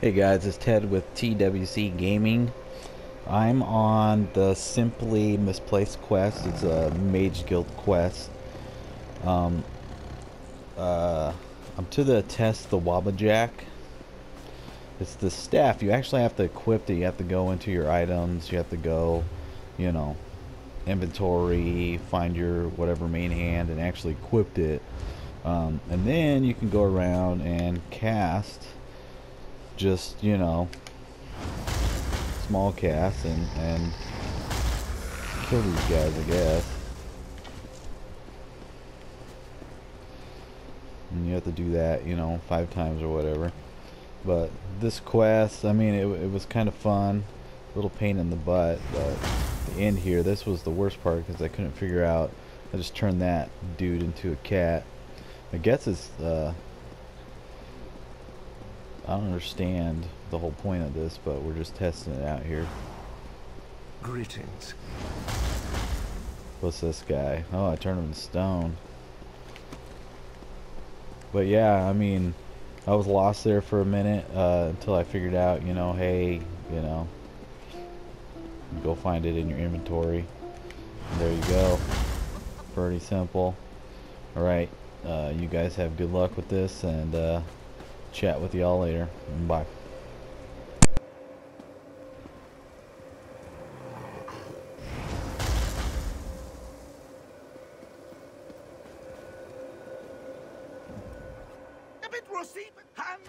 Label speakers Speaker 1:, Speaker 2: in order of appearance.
Speaker 1: Hey guys, it's Ted with TWC Gaming. I'm on the Simply Misplaced quest. It's a Mage Guild quest. Um, uh, I'm to the test the Wabbajack. It's the staff. You actually have to equip it. You have to go into your items. You have to go, you know, inventory, find your whatever main hand, and actually equip it. Um, and then you can go around and cast just, you know, small casts and, and kill these guys, I guess. And you have to do that, you know, five times or whatever. But this quest, I mean, it, it was kind of fun. A little pain in the butt, but the end here, this was the worst part because I couldn't figure out. I just turned that dude into a cat. I guess it's, uh, I don't understand the whole point of this, but we're just testing it out here.
Speaker 2: Greetings.
Speaker 1: What's this guy? Oh, I turned him into stone. But yeah, I mean, I was lost there for a minute uh, until I figured out, you know, hey, you know, go find it in your inventory. And there you go. Pretty simple. Alright, uh, you guys have good luck with this, and uh, chat with y'all later. Bye.
Speaker 2: A bit rusty, but hand